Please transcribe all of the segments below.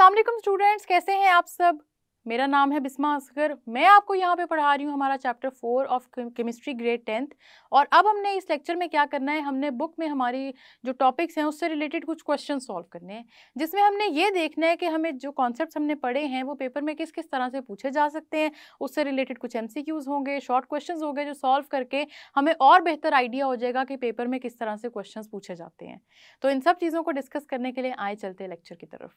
वालेकुम स्टूडेंट्स, कैसे हैं आप सब? मेरा नाम है बिस्मा असगर। मैं आपको यहाँ पे पढ़ा रही हूँ हमारा chapter four of chemistry grade tenth और अब हमने इस लेक्चर में क्या करना है? हमने बुक में हमारी जो टॉपिक्स हैं, उससे रिलेटेड कुछ क्वेश्चन सॉल्व करने हैं। जिसमें हमने ये देखना है कि हमें जो कॉन्सेप्ट हमने पढ़े हैं, वो पेपर में किस किस तरह से पूछे जा सकते हैं। उससे रिलेटेड कुछ एम होंगे शॉर्ट क्वेश्चन होंगे जो सॉल्व करके हमें और बेहतर आइडिया हो जाएगा कि पेपर में किस तरह से क्वेश्चन पूछे जाते हैं। तो इन सब चीज़ों को डिस्कस करने के लिए आए चलते लेक्चर की तरफ़।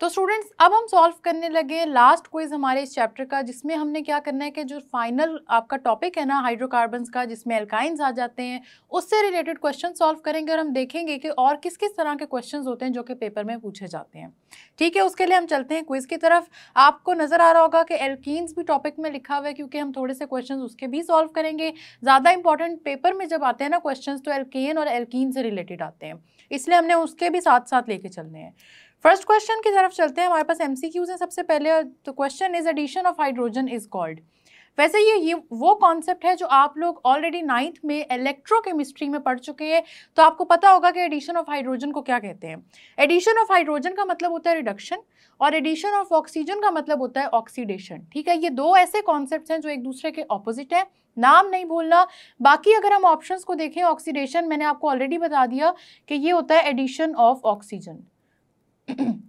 तो स्टूडेंट्स अब हम सॉल्व करने लगे लास्ट क्विज हमारे इस चैप्टर का, जिसमें हमने क्या करना है कि जो फाइनल आपका टॉपिक है ना हाइड्रोकार्बन्स का, जिसमें एल्काइंस आ जाते हैं, उससे रिलेटेड क्वेश्चन सॉल्व करेंगे और हम देखेंगे कि और किस किस तरह के क्वेश्चन होते हैं जो कि पेपर में पूछे जाते हैं। ठीक है, उसके लिए हम चलते हैं क्विज़ की तरफ़। आपको नज़र आ रहा होगा कि एल्कीन्स भी टॉपिक में लिखा हुआ है, क्योंकि हम थोड़े से क्वेश्चन उसके भी सॉल्व करेंगे। ज़्यादा इंपॉर्टेंट पेपर में जब आते हैं ना क्वेश्चन तो एल्केन और एल्कीन से रिलेटेड आते हैं। इसलिए हमने उसके भी साथ साथ लेके चलने हैं। फ़र्स्ट क्वेश्चन की तरफ़ चलते हैं। हमारे पास एमसीक्यूज हैं सबसे पहले तो question is addition of hydrogen is called वैसे ये ये, वो कॉन्सेप्ट है जो आप लोग ऑलरेडी नाइन्थ में इलेक्ट्रोकेमिस्ट्री में पढ़ चुके हैं तो आपको पता होगा कि एडिशन ऑफ़ हाइड्रोजन को क्या कहते हैं। एडिशन ऑफ़ हाइड्रोजन का मतलब होता है रिडक्शन और एडिशन ऑफ़ ऑक्सीजन का मतलब होता है ऑक्सीडेशन ठीक है? ये दो ऐसे कॉन्सेप्ट हैं जो एक दूसरे के ऑपोजिट हैं। नाम नहीं भूलना। बाकी अगर हम ऑप्शंस को देखें ऑक्सीडेशन मैंने आपको ऑलरेडी बता दिया कि ये होता है एडिशन ऑफ़ ऑक्सीजन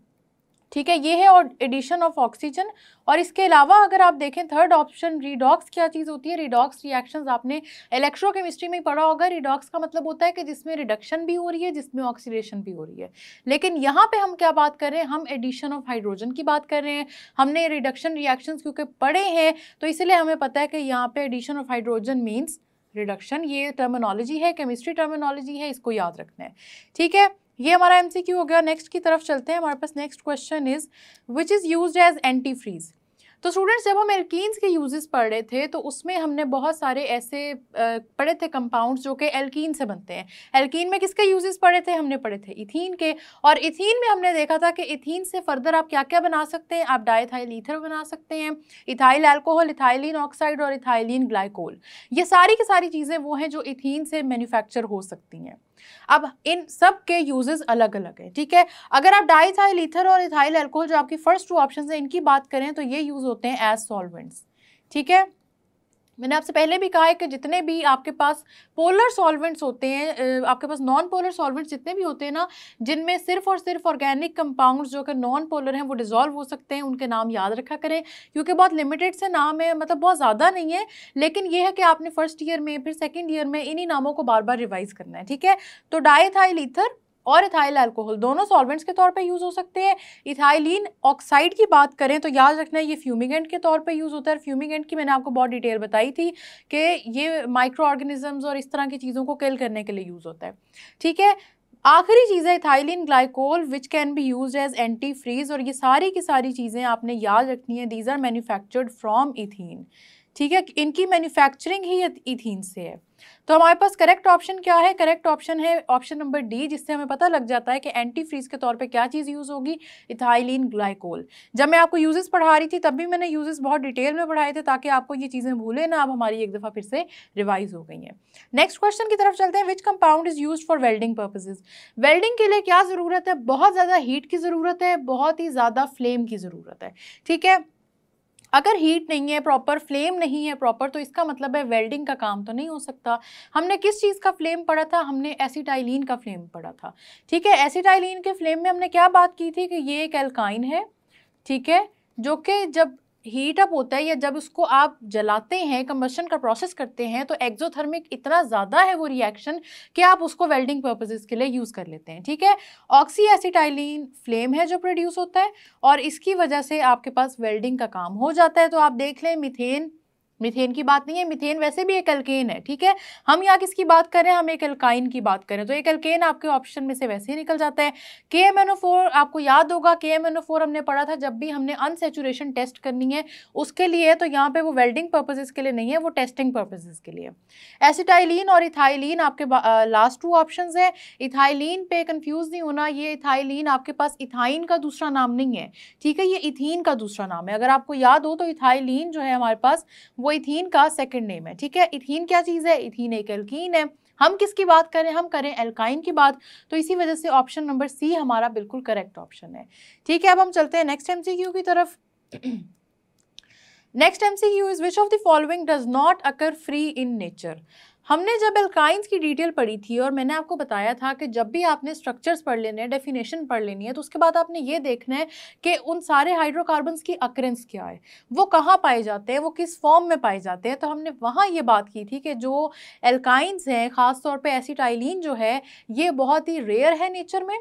ठीक है, ये है और एडिशन ऑफ़ ऑक्सीजन और इसके अलावा अगर आप देखें थर्ड ऑप्शन रिडॉक्स क्या चीज़ होती है? रिडॉक्स रिएक्शंस आपने इलेक्ट्रोकेमिस्ट्री में पढ़ा होगा रिडॉक्स का मतलब होता है कि जिसमें रिडक्शन भी हो रही है, जिसमें ऑक्सीडेशन भी हो रही है. लेकिन यहाँ पे हम क्या बात कर रहे हैं? हम एडिशन ऑफ़ हाइड्रोजन की बात कर रहे हैं. हमने रिडक्शन रिएक्शन क्योंकि पढ़े हैं तो इसलिए हमें पता है कि यहाँ पर addition of hydrogen means reduction ये टर्मिनोलॉजी है केमिस्ट्री टर्मिनोलॉजी है, इसको याद रखना है. ठीक है? ये हमारा एमसीक्यू हो गया। नेक्स्ट की तरफ़ चलते हैं। हमारे पास next question is which is use as antifreeze तो स्टूडेंट्स जब हम एल्कीन्स के यूजेस पढ़ रहे थे तो उसमें हमने बहुत सारे ऐसे पढ़े थे कंपाउंड्स जो कि एल्कीन से बनते हैं। एल्कीन में किसके यूजेस पढ़े थे? हमने पढ़े थे इथीन के। और इथीन में हमने देखा था कि इथीन से फर्दर आप क्या क्या बना सकते हैं? आप डाइथाइल ईथर बना सकते हैं इथाइल एल्कोहल इथाइलिन ऑक्साइड और इथाइलिन ग्लाइकोल ये सारी की सारी चीज़ें वो हैं जो इथीन से मैन्युफैक्चर हो सकती हैं। अब इन सब के यूजेस अलग अलग है, ठीक है? अगर आप डाइथाइल ईथर और इथाइल एल्कोहल जो आपकी फ़र्स्ट टू ऑप्शन है, इनकी बात करें तो ये यूज़ होते हैं एज सॉल्वेंट्स ठीक है? मैंने आपसे पहले भी कहा है कि जितने भी आपके पास पोलर सॉल्वेंट्स होते हैं आपके पास नॉन पोलर सॉल्वेंट्स जितने भी होते हैं ना, जिनमें सिर्फ़ और सिर्फ़ ऑर्गेनिक कंपाउंड्स जो कि नॉन पोलर हैं, वो डिजॉल्व हो सकते हैं, उनके नाम याद रखा करें, क्योंकि बहुत लिमिटेड से नाम है मतलब बहुत ज़्यादा नहीं है, लेकिन ये है कि आपने फ़र्स्ट ईयर में, फिर सेकेंड ईयर में इन्हीं नामों को बार बार रिवाइज करना है, ठीक है? तो डाइथाइल ईथर और इथाइल अल्कोहल दोनों सॉल्वेंट्स के तौर पे यूज़ हो सकते हैं। इथाइलिन ऑक्साइड की बात करें तो याद रखना है ये फ्यूमिगेंट के तौर पे यूज़ होता है। फ्यूमिगेंट की मैंने आपको बहुत डिटेल बताई थी कि ये माइक्रो ऑर्गेनिजम्स और इस तरह की चीज़ों को किल करने के लिए यूज़ होता है। ठीक है? आखिरी चीज़ है ethylene glycol which can be use as antifreeze और ये सारी की सारी चीज़ें आपने याद रखनी है। These are manufactured from ethene ठीक है, इनकी मैन्युफैक्चरिंग ही इथीन से है। तो हमारे पास करेक्ट ऑप्शन क्या है? करेक्ट ऑप्शन है ऑप्शन नंबर डी जिससे हमें पता लग जाता है कि एंटी फ्रीज के तौर पे क्या चीज़ यूज़ होगी? इथाइलिन ग्लाइकोल जब मैं आपको यूजेस पढ़ा रही थी, तब भी मैंने यूजेस बहुत डिटेल में पढ़ाए थे ताकि आपको ये चीज़ें भूले ना, अब हमारी एक दफ़ा फिर से रिवाइज हो गई हैं। नेक्स्ट क्वेश्चन की तरफ़ चलते हैं which compound is use for welding purposes welding के लिए क्या ज़रूरत है? बहुत ज़्यादा हीट की ज़रूरत है, बहुत ही ज़्यादा फ्लेम की ज़रूरत है। ठीक है? अगर हीट नहीं है प्रॉपर फ्लेम नहीं है प्रॉपर तो इसका मतलब है वेल्डिंग का काम तो नहीं हो सकता। हमने किस चीज़ का फ्लेम पढ़ा था? हमने एसिटाइलिन का फ्लेम पढ़ा था। ठीक है एसिटाइलिन के फ्लेम में हमने क्या बात की थी कि ये एक एल्काइन है, ठीक है, जो कि जब हीट अप होता है या जब उसको आप जलाते हैं कम्बशन का प्रोसेस करते हैं तो एक्जोथर्मिक इतना ज़्यादा है वो रिएक्शन कि आप उसको वेल्डिंग पर्पजेज़ के लिए यूज़ कर लेते हैं, ठीक है? ऑक्सी एसिटाइलिन फ्लेम है जो प्रोड्यूस होता है और इसकी वजह से आपके पास वेल्डिंग का काम हो जाता है तो आप देख लें मिथेन मिथेन की बात नहीं है, मिथेन वैसे भी एक अल्केन है, ठीक है? हम यहाँ किसकी बात कर हम एक अल्काइन की बात करें तो एक अल्केन आपके ऑप्शन में से वैसे ही निकल जाता है। के एम एन ओ फोर आपको याद होगा के एम एन ओ फोर हमने पढ़ा था, जब भी हमने अनसेचुरेशन टेस्ट करनी है, उसके लिए तो यहाँ पे वो वेल्डिंग पर्पजेज़ के लिए नहीं है, वो टेस्टिंग पर्पजेज़ के लिए। एसिटाइलिन और इथाइलिन आपके लास्ट टू ऑप्शन है। इथाइलिन पे कन्फ्यूज़ नहीं होना, ये इथाइलिन आपके पास इथाइन का दूसरा नाम नहीं है, ठीक है? ये इथीन का दूसरा नाम है। अगर आपको याद हो तो इथाइलिन जो है हमारे पास इथीन का सेकंड नेम है, ठीक है? इथीन क्या चीज़ है? इथीन एक एल्कीन है। हम किसकी बात करें? हम करें एल्काइन की बात। तो इसी वजह से ऑप्शन नंबर सी हमारा बिल्कुल करेक्ट ऑप्शन है। ठीक है, अब हम चलते हैं नेक्स्ट एमसीक्यू की तरफ़। Next MCQ is which of the following does not occur free in nature हमने जब एल्काइंस की डिटेल पढ़ी थी और मैंने आपको बताया था कि जब भी आपने स्ट्रक्चर्स पढ़ लेने हैं डेफिनेशन पढ़ लेनी है तो उसके बाद आपने ये देखना है कि उन सारे हाइड्रोकार्बन्स की अक्रेंस क्या है। वो कहाँ पाए जाते हैं, वो किस फॉर्म में पाए जाते हैं? तो हमने वहाँ ये बात की थी कि जो एल्काइंस हैं, ख़ासतौर पर एसिटाइलिन जो है, ये बहुत ही रेयर है नेचर में।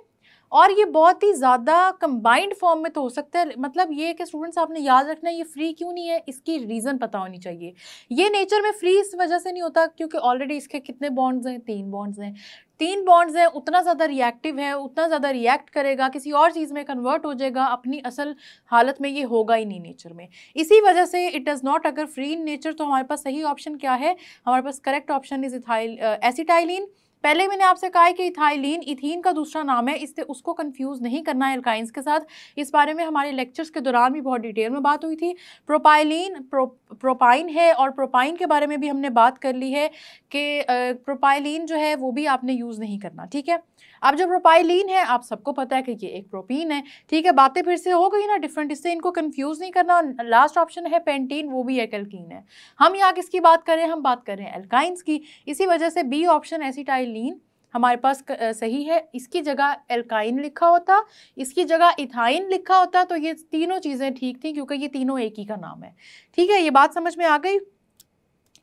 और ये बहुत ही ज़्यादा कंबाइंड फॉर्म में तो हो सकता है। मतलब ये कि स्टूडेंट्स आपने याद रखना है, ये फ्री क्यों नहीं है? इसकी रीज़न पता होनी चाहिए। ये नेचर में फ्री इस वजह से नहीं होता क्योंकि ऑलरेडी इसके कितने बॉन्ड्स हैं? तीन बॉन्ड्स हैं। तीन बॉन्ड्स हैं, उतना ज़्यादा रिएक्टिव है, उतना ज़्यादा रिएक्ट करेगा, किसी और चीज़ में कन्वर्ट हो जाएगा, अपनी असल हालत में ये होगा ही नहीं नेचर में। इसी वजह से it does not occur free in nature तो हमारे पास सही ऑप्शन क्या है? हमारे पास correct option is ethyl acetylene पहले मैंने आपसे कहा है कि इथाइलिन, इथीन का दूसरा नाम है, इससे उसको कन्फ्यूज़ नहीं करना है एल्काइंस के साथ। इस बारे में हमारे लेक्चर्स के दौरान भी बहुत डिटेल में बात हुई थी। प्रोपाइलिन प्रो प्रोपाइन है और प्रोपाइन के बारे में भी हमने बात कर ली है कि प्रोपाइलिन जो है वो भी आपने यूज़ नहीं करना, ठीक है? अब जो प्रोपाइलिन है, आप सबको पता है कि ये एक प्रोपीन है। ठीक है, बातें फिर से हो गई ना डिफरेंट इससे इनको कंफ्यूज नहीं करना। लास्ट ऑप्शन है पेंटीन वो भी एक एल्कीन है। हम यहाँ किसकी बात करें हम बात करें एल्काइंस की। इसी वजह से बी ऑप्शन एसिटाइलिन हमारे पास सही है। इसकी जगह एल्काइन लिखा होता, इसकी जगह इथाइन लिखा होता तो ये तीनों चीज़ें ठीक थी, क्योंकि ये तीनों एक ही का नाम है। ठीक है, ये बात समझ में आ गई?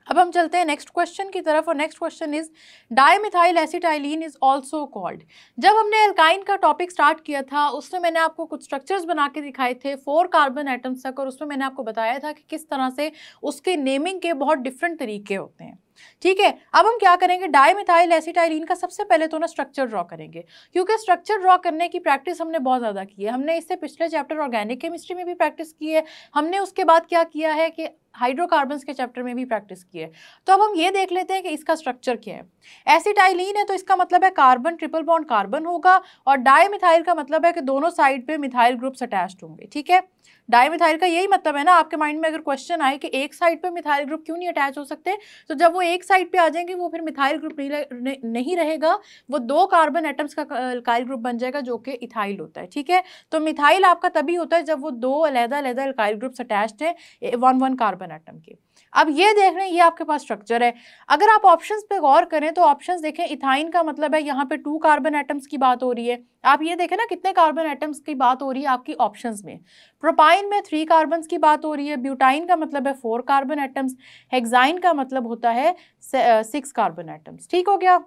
अब हम चलते हैं नेक्स्ट क्वेश्चन की तरफ़ और next question is dimethyl acetylene is also called जब हमने एल्काइन का टॉपिक स्टार्ट किया था, उसमें मैंने आपको कुछ स्ट्रक्चर्स बना के दिखाए थे फोर कार्बन एटम्स तक, और उसमें मैंने आपको बताया था कि किस तरह से उसके नेमिंग के बहुत डिफरेंट तरीके होते हैं। ठीक है? अब हम क्या करेंगे? डाईमिथाइल एसिटाइलिन का सबसे पहले तो ना स्ट्रक्चर ड्रॉ करेंगे। क्योंकि स्ट्रक्चर ड्रॉ करने की प्रैक्टिस हमने बहुत ज़्यादा की है। हमने इससे पिछले चैप्टर ऑर्गेनिक केमिस्ट्री में भी प्रैक्टिस की है। हमने उसके बाद क्या किया है कि हाइड्रोकार्बन्स के चैप्टर में भी प्रैक्टिस की है। तो अब हम ये देख लेते हैं कि इसका स्ट्रक्चर क्या है। एसिटाइलिन है तो इसका मतलब है कार्बन ट्रिपल बॉन्ड कार्बन होगा। और डाईमिथाइल का मतलब है कि दोनों साइड पे मिथाइल ग्रुप्स अटैच्ड होंगे। ठीक है? डाईमिथाइल का यही मतलब है ना आपके माइंड में अगर क्वेश्चन आए कि एक साइड पे मिथाइल ग्रुप क्यों नहीं अटैच हो सकते तो जब वो एक साइड पे आ जाएँगे वो फिर मिथाइल ग्रुप नहीं, नहीं रहेगा। वो दो कार्बन एटम्स का अल्काइल ग्रुप बन जाएगा जो कि इथाइल होता है ठीक है? तो मिथाइल आपका तभी होता है जब वो दो अलहदा अलहदा अल्काइल ग्रुप्स अटैच्ड हैं वन वन कार्बन एटम के। अब ये देख रहे हैं ये आपके पास स्ट्रक्चर है। अगर आप ऑप्शन पे गौर करें तो ऑप्शन देखें, इथाइन का मतलब है यहाँ पे टू कार्बन एटम्स की बात हो रही है। आप ये देखें ना, कितने कार्बन एटम्स की बात हो रही है आपकी ऑप्शंस में। प्रोपाइन में थ्री कार्बन की बात हो रही है ब्यूटाइन का मतलब है फोर कार्बन एटम्स हेग्जाइन का मतलब होता है सिक्स कार्बन एटम्स ठीक हो गया?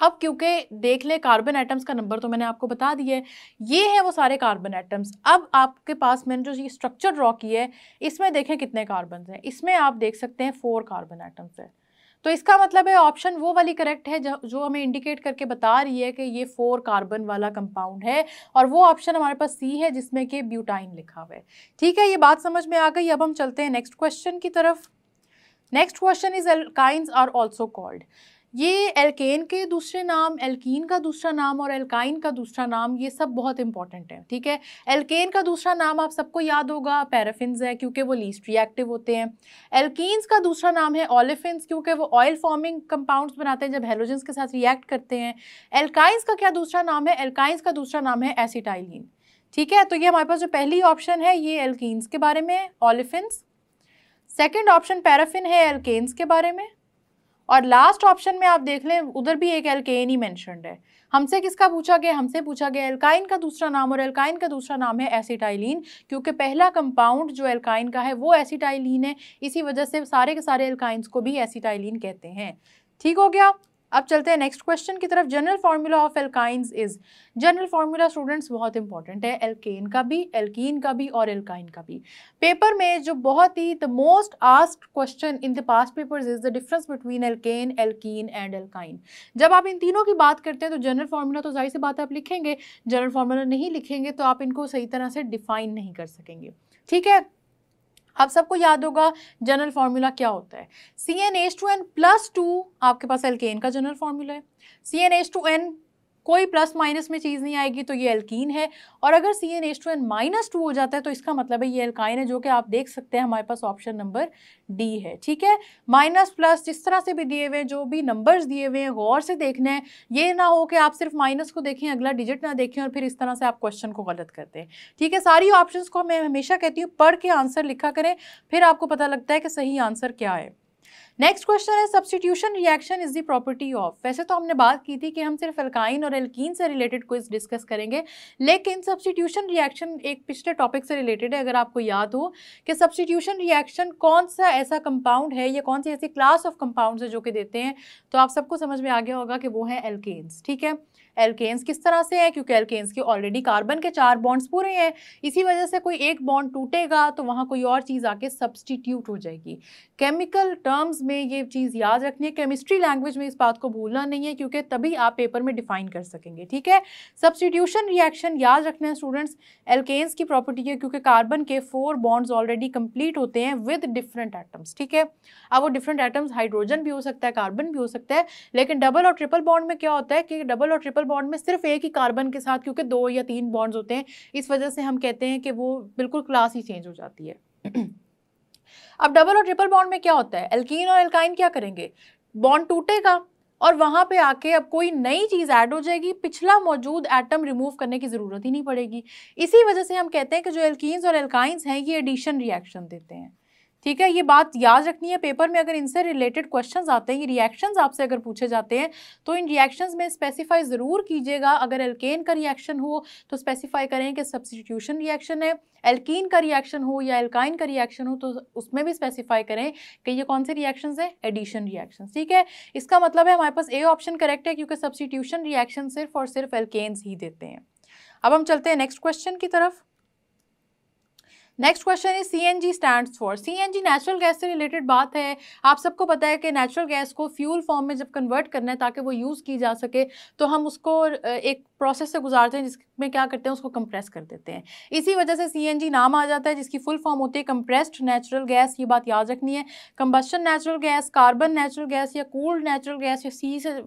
अब क्योंकि देख ले कार्बन एटम्स का नंबर तो मैंने आपको बता दिया है, ये है वो सारे कार्बन एटम्स अब आपके पास मैंने जो ये स्ट्रक्चर ड्रॉ किया है, इसमें देखें कितने कार्बन हैं। इसमें आप देख सकते हैं फोर कार्बन एटम्स है। तो इसका मतलब है ऑप्शन वो वाली करेक्ट है, जो हमें इंडिकेट करके बता रही है कि ये फोर कार्बन वाला कंपाउंड है और वो ऑप्शन हमारे पास सी है, जिसमें कि ब्यूटाइन लिखा हुआ है। ठीक है, ये बात समझ में आ गई। अब हम चलते हैं नेक्स्ट क्वेश्चन की तरफ़। Next question is alkynes are also called ये एल्केन के दूसरे नाम एल्कीन का दूसरा नाम और एल्काइन का दूसरा नाम, ये सब बहुत इंपॉर्टेंट है, ठीक है? एल्केन का दूसरा नाम आप सबको याद होगा पैराफिन्स है, क्योंकि वो लीस्ट रिएक्टिव होते हैं। एल्कीन्स का दूसरा नाम है ऑलिफिन्स क्योंकि वो ऑयल फॉर्मिंग कंपाउंड्स बनाते हैं जब हेलोजेंस के साथ रिएक्ट करते हैं। एल्काइंस का क्या दूसरा नाम है? एल्काइंस का दूसरा नाम है एसिटाइलिन ठीक है? तो ये हमारे पास जो पहली ऑप्शन है, ये एल्कीन्स के बारे में ऑलिफिन्स सेकेंड ऑप्शन पैराफिन है एल्केन्स के बारे में। और लास्ट ऑप्शन में आप देख लें, उधर भी एक एल्केन ही मैंशनड है। हमसे किसका पूछा गया? हमसे पूछा गया एल्काइन का दूसरा नाम और एल्काइन का दूसरा नाम है एसिटाइलिन क्योंकि पहला कंपाउंड जो एल्काइन का है वो एसिटाइलिन है। इसी वजह से सारे के सारे एल्काइंस को भी एसिटाइलिन कहते हैं। ठीक हो गया? अब चलते हैं नेक्स्ट क्वेश्चन की तरफ़. General formula of alkynes is general formula students बहुत इंपॉर्टेंट है. एल्केन का भी एल्कीन का भी और एल्काइन का भी. पेपर में जो बहुत ही the most asked question in the past papers is the difference between alkane alkene and alkyne जब आप इन तीनों की बात करते हैं तो जनरल फार्मूला तो ज़ाहिर सी बात आप लिखेंगे. जनरल फार्मूला नहीं लिखेंगे तो आप इनको सही तरह से डिफाइन नहीं कर सकेंगे. ठीक है? आप सबको याद होगा जनरल फार्मूला क्या होता है? C N H two N plus two आपके पास एल्केन का जनरल फार्मूला है। C N H two N कोई प्लस माइनस में चीज़ नहीं आएगी तो ये एल्कीन है। और अगर C N H two N minus two हो जाता है तो इसका मतलब है ये एल्काइन है, जो कि आप देख सकते हैं, हमारे पास ऑप्शन नंबर डी है, ठीक है? माइनस प्लस जिस तरह से भी दिए हुए हैं, जो भी नंबर्स दिए हुए हैं, गौर से देखना है। ये ना हो कि आप सिर्फ़ माइनस को देखें, अगला डिजिट ना देखें, और फिर इस तरह से आप क्वेश्चन को गलत करते हैं, ठीक है? सारी ऑप्शंस को मैं हमेशा कहती हूँ, पढ़ के आंसर लिखा करें, फिर आपको पता लगता है कि सही आंसर क्या है। नेक्स्ट क्वेश्चन है substitution reaction is the property of वैसे तो हमने बात की थी कि हम सिर्फ़ अल्काइन और एल्कीन से रिलेटेड क्विज डिस्कस करेंगे, लेकिन सब्सटीट्यूशन रिएक्शन एक पिछले टॉपिक से रिलेटेड है, अगर आपको याद हो, कि सब्सटीट्यूशन रिएक्शन कौन सा ऐसा कंपाउंड है या कौन सी ऐसी क्लास ऑफ़ कंपाउंड है जो कि देते हैं तो आप सबको समझ में आ गया होगा कि वो है एल्केन्स ठीक है? एल्केन्स किस तरह से हैं? क्योंकि एल्केन्स के ऑलरेडी कार्बन के चार बॉन्ड्स पूरे हैं। इसी वजह से कोई एक बॉन्ड टूटेगा तो वहाँ कोई और चीज़ आके सब्सटीट्यूट हो जाएगी। केमिकल टर्म्स में ये चीज़ याद रखनी है। केमिस्ट्री लैंग्वेज में इस बात को भूलना नहीं है, क्योंकि तभी आप पेपर में डिफाइन कर सकेंगे, ठीक है? सब्सटीट्यूशन रिएक्शन याद रखना है स्टूडेंट्स एल्केन्स की प्रॉपर्टी है क्योंकि कार्बन के फोर बॉन्ड्स ऑलरेडी कंप्लीट होते हैं विद डिफरेंट एटम्स ठीक है? अब वो डिफरेंट एटम्स हाइड्रोजन भी हो सकता है कार्बन भी हो सकता है, लेकिन डबल और ट्रिपल बॉन्ड में क्या होता है कि डबल और ट्रिपल बॉन्ड में सिर्फ़ एक ही कार्बन के साथ, क्योंकि दो या तीन बॉन्ड्स होते हैं, इस वजह से हम कहते हैं कि वो बिल्कुल क्लास ही चेंज हो जाती है। अब डबल और ट्रिपल बॉन्ड में क्या होता है? एल्कीन और एल्काइन क्या करेंगे? बॉन्ड टूटेगा, और वहाँ पे आके अब कोई नई चीज़ ऐड हो जाएगी, पिछला मौजूद एटम रिमूव करने की ज़रूरत ही नहीं पड़ेगी। इसी वजह से हम कहते हैं कि जो एल्कीन्स और एल्काइंस हैं, ये एडिशन रिएक्शन देते हैं। ठीक है, ये बात याद रखनी है। पेपर में अगर इनसे रिलेटेड क्वेश्चंस आते हैं, ये रिएक्शंस आपसे अगर पूछे जाते हैं तो इन रिएक्शंस में स्पेसिफाई ज़रूर कीजिएगा। अगर एल्केन का रिएक्शन हो तो स्पेसिफाई करें कि सब्सटीट्यूशन रिएक्शन है। एल्कीन का रिएक्शन हो या एल्काइन का रिएक्शन हो तो उसमें भी स्पेसिफाई करें कि ये कौन से रिएक्शंस हैं? एडिशन रिएक्शन ठीक है? इसका मतलब है हमारे पास ए ऑप्शन करेक्ट है, क्योंकि सब्सटीट्यूशन रिएक्शन सिर्फ़ और सिर्फ़ एल्केन्स ही देते हैं। अब हम चलते हैं नेक्स्ट क्वेश्चन की तरफ़। Next question is C N G stand for C N G natural gas से रिलेटेड बात है। आप सबको पता है कि नेचुरल गैस को फ्यूल फॉर्म में जब कन्वर्ट करना है ताकि वो यूज़ की जा सके तो हम उसको एक प्रोसेस से गुजारते हैं जिसमें क्या करते हैं, उसको कंप्रेस कर देते हैं। इसी वजह से सी एन जी नाम आ जाता है, जिसकी फुल फॉर्म होती है कंप्रेस्ड नेचुरल गैस ये बात याद रखनी है। Combustion natural gas carbon natural gas या कूल्ड नेचुरल गैस या सी से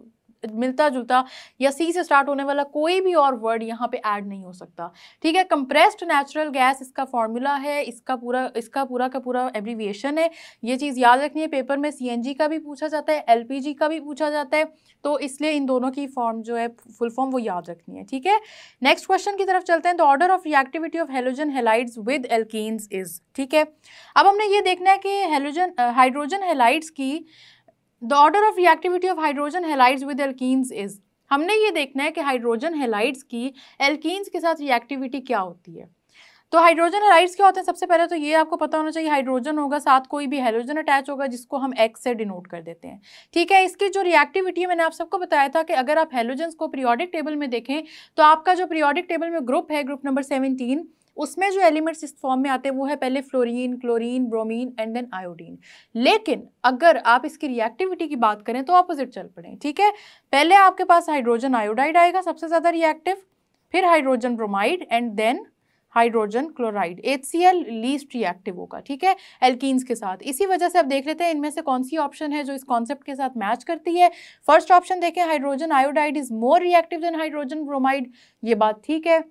मिलता जुलता या सी से स्टार्ट होने वाला कोई भी और वर्ड यहाँ पे ऐड नहीं हो सकता। ठीक है? कंप्रेस्ड नेचुरल गैस इसका फॉर्मूला है, इसका पूरा इसका पूरा का पूरा एब्रीविएशन है। ये चीज़ याद रखनी है, पेपर में सीएनजी का भी पूछा जाता है एलपीजी का भी पूछा जाता है तो इसलिए इन दोनों की फॉर्म जो है, फुल फॉर्म वो याद रखनी है। ठीक है? नेक्स्ट क्वेश्चन की तरफ़ चलते हैं। The order of reactivity of halogen halides with alkenes is. ठीक है? अब हमने ये देखना है कि हेलोजन, हाइड्रोजन हेलाइड्स की the order of reactivity of hydrogen halides with alkenes is हमने ये देखना है कि हाइड्रोजन हेलाइड्स की एल्कीन्स के साथ रिएक्टिविटी क्या होती है। तो हाइड्रोजन हेलाइड्स क्या होते हैं? सबसे पहले तो ये आपको पता होना चाहिए हाइड्रोजन होगा, साथ कोई भी हेलोजन अटैच होगा, जिसको हम एक्स से डिनोट कर देते हैं। ठीक है, इसकी जो रिएक्टिविटी है, मैंने आप सबको बताया था कि अगर आप हेलोजन को पीरियोडिक टेबल में देखें तो आपका जो पीरियोडिक टेबल में ग्रुप है ग्रुप नंबर सेवनटीन उसमें जो एलिमेंट्स इस फॉर्म में आते हैं, वो है पहले fluorine chlorine bromine and then iodine लेकिन अगर आप इसकी रिएक्टिविटी की बात करें तो ऑपोजिट चल पड़े, ठीक है? पहले आपके पास हाइड्रोजन आयोडाइड आएगा, सबसे ज़्यादा रिएक्टिव फिर hydrogen bromide and then hydrogen chloride H C L least reactive होगा, ठीक है? एल्कीन्स के साथ. इसी वजह से आप देख लेते हैं, इनमें से कौन सी ऑप्शन है जो इस कॉन्सेप्ट के साथ मैच करती है? फ़र्स्ट ऑप्शन देखें hydrogen iodide is more reactive than hydrogen bromide ये बात ठीक है।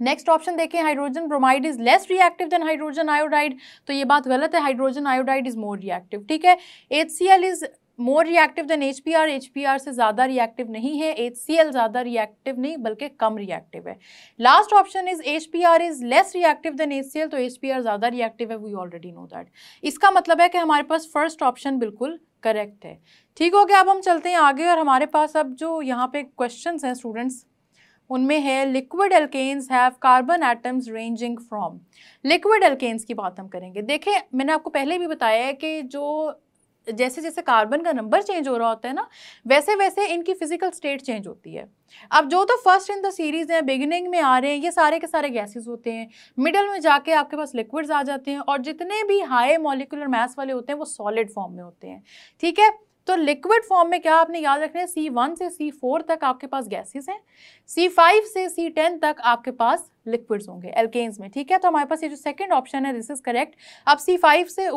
नेक्स्ट ऑप्शन देखें hydrogen bromide is less reactive than hydrogen iodide तो ये बात गलत है hydrogen iodide is more reactive ठीक है? H C L is more reactive than H B R H B R से ज़्यादा रिएक्टिव नहीं है एच सी एल ज़्यादा रिएक्टिव नहीं, बल्कि कम रिएक्टिव है। Last option is H B R is less reactive than H C L तो एच पी आर ज़्यादा रिएक्टिव है वी ऑलरेडी नो दैट इसका मतलब है कि हमारे पास फ़र्स्ट ऑप्शन बिल्कुल करेक्ट है। ठीक हो गया, अब हम चलते हैं आगे और हमारे पास अब जो यहाँ पे क्वेश्चन हैं स्टूडेंट्स उनमें है liquid alkanes have carbon atoms ranging from liquid alkanes की बात हम करेंगे। देखें, मैंने आपको पहले भी बताया है कि जो जैसे जैसे कार्बन का नंबर चेंज हो रहा होता है ना, वैसे वैसे इनकी फ़िज़िकल स्टेट चेंज होती है। अब जो तो फ़र्स्ट इन द सीरीज़ है बिगिनिंग में आ रहे हैं, ये सारे के सारे गैसेस होते हैं। मिडल में जाके आपके पास लिक्विड्स आ जाते हैं और जितने भी हाई मॉलिकुलर मैथ वाले होते हैं, वो सॉलिड फॉर्म में होते हैं। ठीक है? तो लिक्विड फॉर्म में क्या आपने याद रखना है? सी वन से सी फोर तक आपके पास गैसेस हैं। सी फाइव से सी टेन तक आपके पास लिक्विड्स होंगे एल्केन्स में। ठीक है? तो हमारे पास ये जो सेकंड ऑप्शन है दिस इज़ करेक्ट अब सी फाइव से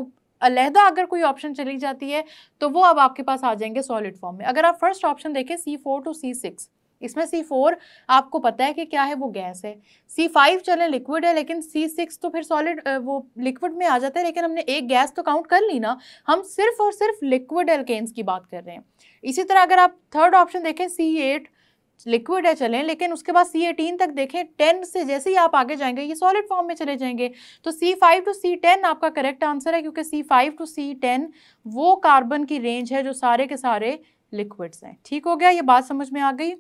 अलहदा अगर कोई ऑप्शन चली जाती है तो वो अब आपके पास आ जाएँगे सॉलिड फॉर्म में। अगर आप फ़र्स्ट ऑप्शन देखें C four two C six इसमें सी फोर आपको पता है कि क्या है, वो गैस है। सी फाइव चले लिक्विड है, लेकिन सी सिक्स तो फिर सॉलिड वो लिक्विड में आ जाता है, लेकिन हमने एक गैस तो काउंट कर ली ना, हम सिर्फ़ और सिर्फ़ लिक्विड एल्केन्स की बात कर रहे हैं। इसी तरह अगर आप थर्ड ऑप्शन देखें सी एट लिक्विड है, चलें। लेकिन उसके बाद सी एटीन तक देखें टेन से जैसे ही आप आगे जाएँगे, ये सॉलिड फॉर्म में चले जाएँगे। तो C five two C ten आपका करेक्ट आंसर है, क्योंकि C five two C ten वो कार्बन की रेंज है जो सारे के सारे लिक्विड्स हैं। ठीक हो गया? ये बात समझ में आ गई?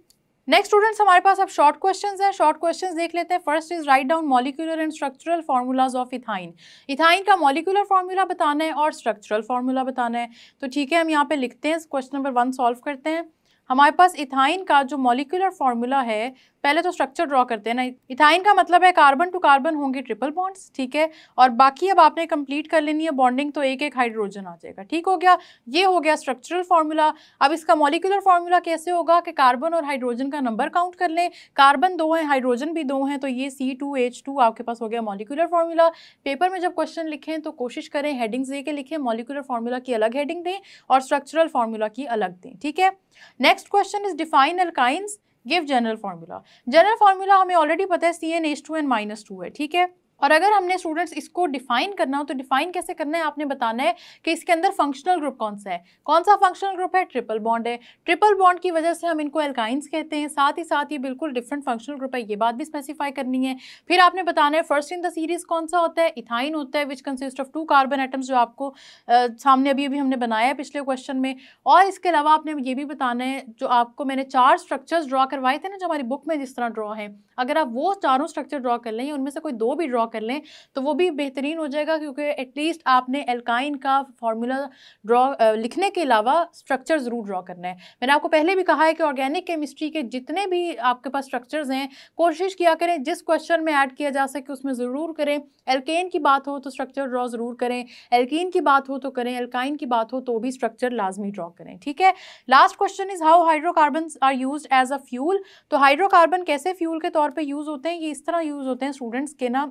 नेक्स्ट स्टूडेंट्स हमारे पास अब शॉर्ट क्वेश्चंस हैं। शॉर्ट क्वेश्चंस देख लेते हैं। First is write down molecular and structural formulas of ethyne ethyne का मॉलिक्यूलर फार्मूला बताना है और स्ट्रक्चरल फार्मूला बताना है। तो ठीक है, हम यहाँ पे लिखते हैं। क्वेश्चन नंबर वन सॉल्व करते हैं। हमारे पास इथाइन का जो मोलिकुलर फार्मूला है पहले तो स्ट्रक्चर ड्रॉ करते हैं ना। इथाइन का मतलब है कार्बन टू कार्बन होंगे ट्रिपल बॉन्ड्स ठीक है? और बाकी अब आपने कंप्लीट कर लेनी है बॉन्डिंग तो एक एक हाइड्रोजन आ जाएगा, ठीक हो गया? ये हो गया स्ट्रक्चरल फार्मूला अब इसका मॉलिकुलर फार्मूला कैसे होगा कि कार्बन और हाइड्रोजन का नंबर काउंट कर लें? कार्बन दो हैं हाइड्रोजन भी दो हैं तो ये सी टू एच टू आपके पास हो गया मॉलिकुलर फार्मूला पेपर में जब क्वेश्चन लिखें तो कोशिश करें हेडिंग्स दे के लिखें मॉलिक्यूलर फार्मूला की अलग हेडिंग दें और स्ट्रक्चरल फार्मूला की अलग दें, ठीक है? Next question is define alkynes give general formula general formula हमें ऑलरेडी पता है C N H two N minus two है, ठीक है? और अगर हमने स्टूडेंट्स इसको डिफाइन करना हो तो डिफाइन कैसे करना है? आपने बताना है कि इसके अंदर फंक्शनल ग्रुप कौन सा है। कौन सा फंक्शनल ग्रुप है? ट्रिपल बॉन्ड है। ट्रिपल बॉन्ड की वजह से हम इनको एल्काइंस कहते हैं। साथ ही साथ ये बिल्कुल डिफरेंट फंक्शनल ग्रुप है। ये बात भी स्पेसिफाई करनी है। फिर आपने बताना है फ़र्स्ट इन द सीरीज़ कौन सा होता है? इथाइन होता है which consist of two carbon atoms जो आपको आ, सामने अभी अभी हमने बनाया है पिछले क्वेश्चन में। और इसके अलावा आपने ये भी बताना है जो आपको मैंने चार स्ट्रक्चर्स ड्रॉ करवाए थे ना जो हमारी बुक में जिस तरह ड्रॉ है। अगर आप वो चारों स्ट्रक्चर ड्रॉ कर लें उनमें से कोई दो भी ड्रॉ कर लें तो वो भी बेहतरीन हो जाएगा क्योंकि एटलीस्ट आपने एल्काइन का फार्मूला ड्रॉ लिखने के अलावा स्ट्रक्चर ज़रूर ड्रॉ करना है। मैंने आपको पहले भी कहा है कि ऑर्गेनिक केमिस्ट्री के जितने भी आपके पास स्ट्रक्चर्स हैं, कोशिश किया करें, जिस क्वेश्चन में ऐड किया जा सके उसमें ज़रूर करें। एल्केन की बात हो तो स्ट्रक्चर ड्रॉ ज़रूर करें। एल्किन की बात हो तो करें एल्काइन की बात हो तो भी स्ट्रक्चर लाजमी ड्रॉ करें, ठीक है? Last question is how hydrocarbon are use as a fuel तो हाइड्रोकार्बन कैसे फ्यूल के तौर पर यूज़ होते हैं, ये इस तरह यूज़ होते हैं स्टूडेंट्स के ना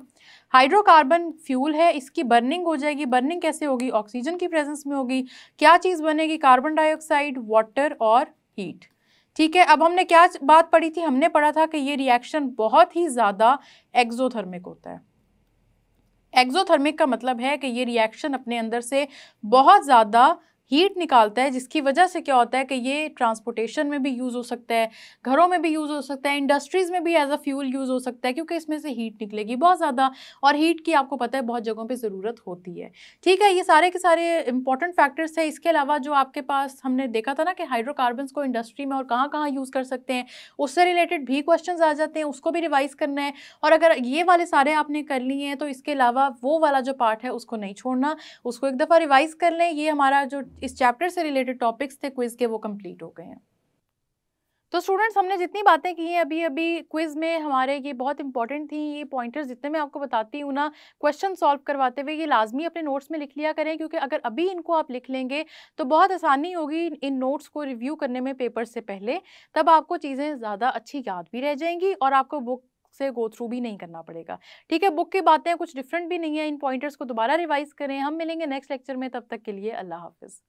हाइड्रोकार्बन फ्यूल है, इसकी बर्निंग हो जाएगी। बर्निंग कैसे होगी? ऑक्सीजन की प्रेजेंस में होगी। क्या चीज़ बनेगी? कार्बन डाइऑक्साइड, वाटर और हीट। ठीक है, अब हमने क्या बात पढ़ी थी? हमने पढ़ा था कि ये रिएक्शन बहुत ही ज़्यादा एक्जोथर्मिक होता है। एक्जोथर्मिक का मतलब है कि ये रिएक्शन अपने अंदर से बहुत ज़्यादा हीट निकालता है, जिसकी वजह से क्या होता है कि ये ट्रांसपोर्टेशन में भी यूज़ हो सकता है, घरों में भी यूज़ हो सकता है इंडस्ट्रीज़ में भी एज अ फ्यूल यूज़ हो सकता है, क्योंकि इसमें से हीट निकलेगी बहुत ज़्यादा और हीट की आपको पता है बहुत जगहों पर ज़रूरत होती है। ठीक है, ये सारे के सारे इंपॉर्टेंट फैक्टर्स है। इसके अलावा जो आपके पास हमने देखा था ना कि हाइड्रोकार्बन को इंडस्ट्री में और कहाँ कहाँ यूज़ कर सकते हैं, उससे रिलेटेड भी क्वेश्चन आ जाते हैं, उसको भी रिवाइज़ करना है और अगर ये वाले सारे आपने कर लिए हैं तो इसके अलावा वो वाला जो पार्ट है, उसको नहीं छोड़ना, उसको एक दफ़ा रिवाइज़ कर लें। ये हमारा जो इस चैप्टर से रिलेटेड टॉपिक्स थे, क्विज़ के, वो कंप्लीट हो गए हैं। तो स्टूडेंट्स, हमने जितनी बातें की हैं अभी अभी क्विज़ में हमारे ये बहुत इंपॉर्टेंट थी, ये पॉइंटर्स जितने मैं आपको बताती हूँ ना क्वेश्चन सॉल्व करवाते हुए ये लाजमी अपने नोट्स में लिख लिया करें, क्योंकि अगर अभी इनको आप लिख लेंगे तो बहुत आसानी होगी इन नोट्स को रिव्यू करने में पेपर से पहले, तब आपको चीज़ें ज़्यादा अच्छी याद भी रह जाएँगी और आपको बुक से गो थ्रू भी नहीं करना पड़ेगा। ठीक है बुक की बातें कुछ डिफरेंट भी नहीं है, इन पॉइंटर्स को दोबारा रिवाइज करें। हम मिलेंगे नेक्स्ट लेक्चर में, तब तक के लिए अल्लाह हाफिज़।